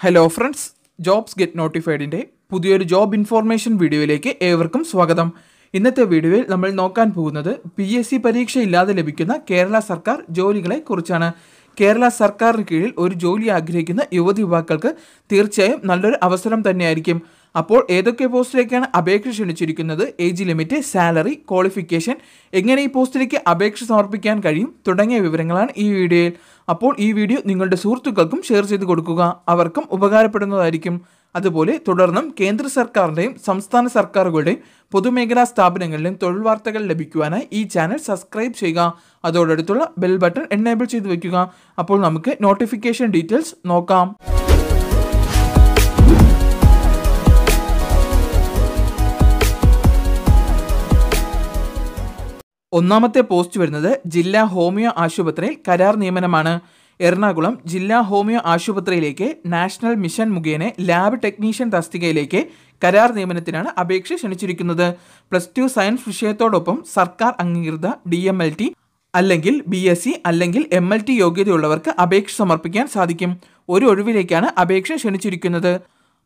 Hello friends jobs get നോട്ടിഫൈഡിന്റെ പുതിയൊരു job information വീഡിയോയിലേക്ക് ഏവർക്കും സ്വാഗതം. ഇന്നത്തെ വീഡിയോയിൽ നമ്മൾ നോക്കാൻ പോകുന്നത് പി എസ് സി പരീക്ഷയില്ലാതെ ലഭിക്കുന്ന കേരള സർക്കാർ ജോലികളെ കുറിച്ചാണ്. കേരള സർക്കാരിന് കീഴിൽ ഒരു ജോലി ആഗ്രഹിക്കുന്ന യുവതി യുവാക്കൾക്ക് തീർച്ചയായും നല്ലൊരു അവസരം തന്നെയായിരിക്കും. അപ്പോൾ ഏതൊക്കെ പോസ്റ്റിലേക്കാണ് അപേക്ഷ ക്ഷണിച്ചിരിക്കുന്നത്? ഏജ് ലിമിറ്റ് സാലറി ക്വാളിഫിക്കേഷൻ എങ്ങനെ ഈ പോസ്റ്റിലേക്ക് അപേക്ഷ സമർപ്പിക്കാൻ കഴിയും? തുടങ്ങിയ വിവരങ്ങളാണ് ഈ വീഡിയോയിൽ. അപ്പോൾ ഈ വീഡിയോ നിങ്ങളുടെ സുഹൃത്തുക്കൾക്കും ഷെയർ ചെയ്ത് കൊടുക്കുക. അവർക്കും ഉപകാരപ്പെടുന്നതായിരിക്കും. അതുപോലെ തുടർന്നും കേന്ദ്ര സർക്കാരിന്റെയും സംസ്ഥാന സർക്കാരുകളുടെയും പൊതുമേഖലാ സ്ഥാപനങ്ങളിലും തൊഴിൽ വാർത്തകൾ ലഭിക്കുവാനായി ഈ ചാനൽ സബ്സ്ക്രൈബ് ചെയ്യുക. അതോടടുത്തുള്ള ബെൽ ബട്ടൺ എനേബിൾ ചെയ്ത് വയ്ക്കുക. അപ്പോൾ നമുക്ക് നോട്ടിഫിക്കേഷൻ ഡീറ്റെയിൽസ് നോക്കാം. ഒന്നാമത്തെ പോസ്റ്റ് വരുന്നത് ജില്ലാ ഹോമിയോ ആശുപത്രിയിൽ കരാർ നിയമനമാണ്. എറണാകുളം ജില്ലാ ഹോമിയോ ആശുപത്രിയിലേക്ക് നാഷണൽ മിഷൻ മുഖേന ലാബ് ടെക്നീഷ്യൻ തസ്തികയിലേക്ക് കരാർ നിയമനത്തിനാണ് അപേക്ഷ ക്ഷണിച്ചിരിക്കുന്നത്. പ്ലസ് ടു സയൻസ് വിഷയത്തോടൊപ്പം സർക്കാർ അംഗീകൃത ഡി എം എൽ ടി അല്ലെങ്കിൽ ബി എസ് സി അല്ലെങ്കിൽ എം എൽ ടി യോഗ്യതയുള്ളവർക്ക് അപേക്ഷ സമർപ്പിക്കാൻ സാധിക്കും. ഒരു ഒഴിവിലേക്കാണ് അപേക്ഷ ക്ഷണിച്ചിരിക്കുന്നത്.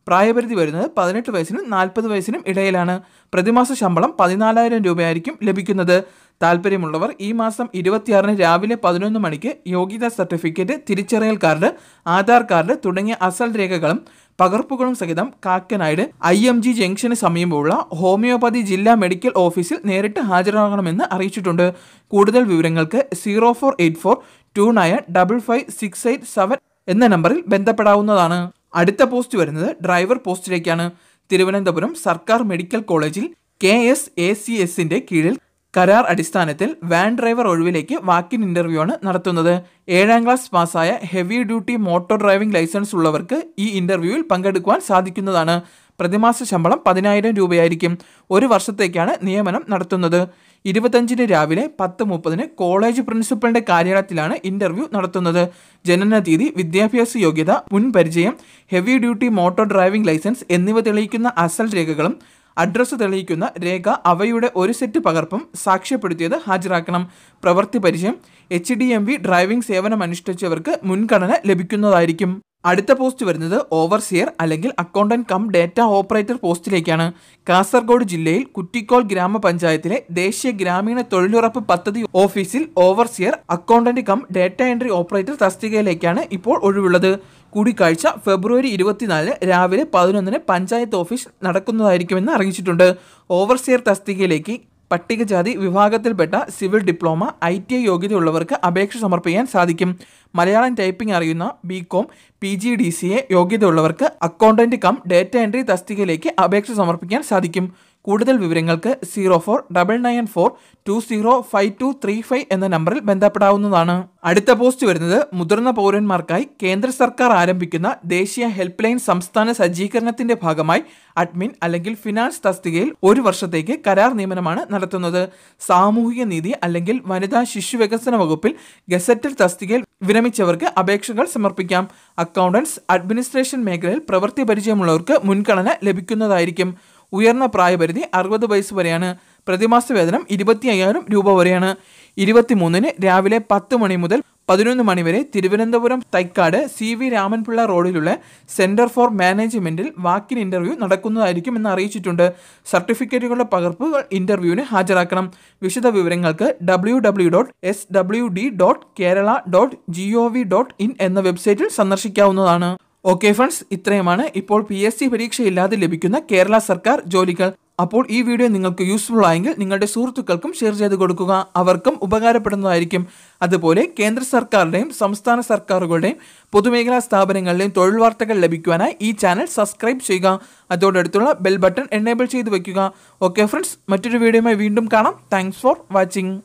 പ്രായപരിധി വരുന്നത് പതിനെട്ട് വയസ്സിനും നാൽപ്പത് വയസ്സിനും ഇടയിലാണ്. പ്രതിമാസ ശമ്പളം പതിനാലായിരം രൂപയായിരിക്കും ലഭിക്കുന്നത്. താല്പര്യമുള്ളവർ ഈ മാസം ഇരുപത്തിയാറിന് രാവിലെ പതിനൊന്ന് മണിക്ക് യോഗ്യതാ സർട്ടിഫിക്കറ്റ് തിരിച്ചറിയൽ കാർഡ് ആധാർ കാർഡ് തുടങ്ങിയ അസൽ രേഖകളും പകർപ്പുകളും സഹിതം കാക്കനാട് ഐ എം ജി ജംഗ്ഷന് സമീപമുള്ള ഹോമിയോപ്പതി ജില്ലാ മെഡിക്കൽ ഓഫീസിൽ നേരിട്ട് ഹാജരാകണമെന്ന് അറിയിച്ചിട്ടുണ്ട്. കൂടുതൽ വിവരങ്ങൾക്ക് zero four eight four two nine double five six eight seven എന്ന നമ്പറിൽ ബന്ധപ്പെടാവുന്നതാണ്. അടുത്ത പോസ്റ്റ് വരുന്നത് ഡ്രൈവർ പോസ്റ്റിലേക്കാണ്. തിരുവനന്തപുരം സർക്കാർ മെഡിക്കൽ കോളേജിൽ കെ എസ് എ സി എസിന്റെ കീഴിൽ കരാർ അടിസ്ഥാനത്തിൽ വാൻ ഡ്രൈവർ ഒഴിവിലേക്ക് വാക്കിൻ ഇന്റർവ്യൂ ആണ് നടത്തുന്നത്. ഏഴാം ക്ലാസ് പാസ്സായ heavy duty motor driving licence ഉള്ളവർക്ക് ഈ ഇന്റർവ്യൂവിൽ പങ്കെടുക്കുവാൻ സാധിക്കുന്നതാണ്. പ്രതിമാസ ശമ്പളം പതിനായിരം രൂപയായിരിക്കും. ഒരു വർഷത്തേക്കാണ് നിയമനം നടത്തുന്നത്. ഇരുപത്തഞ്ചിന് രാവിലെ പത്ത് മുപ്പതിന് കോളേജ് പ്രിൻസിപ്പലിന്റെ കാര്യാലയത്തിലാണ് ഇന്റർവ്യൂ നടത്തുന്നത്. ജനന തീയതി വിദ്യാഭ്യാസ യോഗ്യത മുൻപരിചയം heavy duty motor driving licence എന്നിവ തെളിയിക്കുന്ന അസൽ രേഖകളും അഡ്രസ്സ് തെളിയിക്കുന്ന രേഖ അവയുടെ ഒരു സെറ്റ് പകർപ്പും സാക്ഷ്യപ്പെടുത്തിയത് ഹാജരാക്കണം. പ്രവൃത്തി പരിചയം H D M V driving സേവനം അനുഷ്ഠിച്ചവർക്ക് മുൻഗണന ലഭിക്കുന്നതായിരിക്കും. അടുത്ത പോസ്റ്റ് വരുന്നത് ഓവർസിയർ അല്ലെങ്കിൽ അക്കൗണ്ടന്റ് കം ഡേറ്റ ഓപ്പറേറ്റർ പോസ്റ്റിലേക്കാണ് കാസർഗോഡ് ജില്ലയിൽ കുറ്റിക്കോൾ ഗ്രാമപഞ്ചായത്തിലെ ദേശീയ ഗ്രാമീണ തൊഴിലുറപ്പ് പദ്ധതി ഓഫീസിൽ overseer accountant cum data entry operator തസ്തികയിലേക്കാണ് ഇപ്പോൾ ഒഴിവുള്ളത്. കൂടിക്കാഴ്ച ഫെബ്രുവരി ഇരുപത്തിനാലിന് രാവിലെ പതിനൊന്നിന് പഞ്ചായത്ത് ഓഫീസ് നടക്കുന്നതായിരിക്കുമെന്ന് അറിയിച്ചിട്ടുണ്ട്. ഓവർസിയർ തസ്തികയിലേക്ക് പട്ടികജാതി വിഭാഗത്തിൽപ്പെട്ട civil diploma I T I യോഗ്യതയുള്ളവർക്ക് അപേക്ഷ സമർപ്പിക്കാൻ സാധിക്കും. മലയാളം ടൈപ്പിംഗ് അറിയുന്ന B com P G D C A യോഗ്യതയുള്ളവർക്ക് accountant cum data entry തസ്തികയിലേക്ക് അപേക്ഷ സമർപ്പിക്കാൻ സാധിക്കും. കൂടുതൽ വിവരങ്ങൾക്ക് zero four double nine four two zero five two three five എന്ന നമ്പറിൽ ബന്ധപ്പെടാവുന്നതാണ്. അടുത്ത പോസ്റ്റ് വരുന്നത് മുതിർന്ന പൗരന്മാർക്കായി കേന്ദ്ര സർക്കാർ ആരംഭിക്കുന്ന ദേശീയ ഹെൽപ്പ് ലൈൻ സംസ്ഥാന സജ്ജീകരണത്തിന്റെ ഭാഗമായി അഡ്മിൻ അല്ലെങ്കിൽ ഫിനാൻസ് തസ്തികയിൽ ഒരു വർഷത്തേക്ക് കരാർ നിയമനമാണ് നടത്തുന്നത്. സാമൂഹിക നീതി അല്ലെങ്കിൽ വനിതാ ശിശു വികസന വകുപ്പിൽ ഗസറ്റഡ് തസ്തികയിൽ വിരമിച്ചവർക്ക് അപേക്ഷകൾ സമർപ്പിക്കാം. അക്കൗണ്ടൻസ് അഡ്മിനിസ്ട്രേഷൻ മേഖലയിൽ പ്രവൃത്തി പരിചയമുള്ളവർക്ക് മുൻഗണന ലഭിക്കുന്നതായിരിക്കും. ഉയർന്ന പ്രായപരിധി അറുപത് വയസ്സ് വരെയാണ്. പ്രതിമാസ വേതനം ഇരുപത്തി അയ്യായിരം രൂപ വരെയാണ്. ഇരുപത്തിമൂന്നിന് രാവിലെ പത്ത് മണി മുതൽ പതിനൊന്ന് മണിവരെ തിരുവനന്തപുരം തൈക്കാട് സി വി രാമൻപിള്ള റോഡിലുള്ള സെന്റർ ഫോർ മാനേജ്മെന്റിൽ വാക്കിൻ ഇന്റർവ്യൂ നടക്കുന്നതായിരിക്കും എന്ന് അറിയിച്ചിട്ടുണ്ട്. സർട്ടിഫിക്കറ്റുകളുടെ പകർപ്പുകൾ ഇന്റർവ്യൂവിന് ഹാജരാക്കണം. വിശദ വിവരങ്ങൾക്ക് W dot S W D dot Kerala dot G O V dot in എന്ന വെബ്സൈറ്റിൽ സന്ദർശിക്കാവുന്നതാണ്. ഓക്കെ ഫ്രണ്ട്സ് ഇത്രയുമാണ്. ഇപ്പോൾ പി എസ് സി പരീക്ഷയില്ലാതെ ലഭിക്കുന്ന കേരള സർക്കാർ ജോലികൾ. അപ്പോൾ ഈ വീഡിയോ നിങ്ങൾക്ക് യൂസ്ഫുൾ ആയെങ്കിൽ നിങ്ങളുടെ സുഹൃത്തുക്കൾക്കും ഷെയർ ചെയ്ത് കൊടുക്കുക. അവർക്കും ഉപകാരപ്പെടുന്നതായിരിക്കും. അതുപോലെ കേന്ദ്ര സർക്കാരുടെയും സംസ്ഥാന സർക്കാരുകളുടെയും പൊതുമേഖലാ സ്ഥാപനങ്ങളുടെയും തൊഴിൽ വാർത്തകൾ ലഭിക്കുവാനായി ഈ ചാനൽ സബ്സ്ക്രൈബ് ചെയ്യുക. അതോടടുത്തുള്ള ബെൽ ബട്ടൺ എനേബിൾ ചെയ്ത് വയ്ക്കുക. ഓക്കെ ഫ്രണ്ട്സ് മറ്റൊരു വീഡിയോയുമായി വീണ്ടും കാണാം. Thanks for watching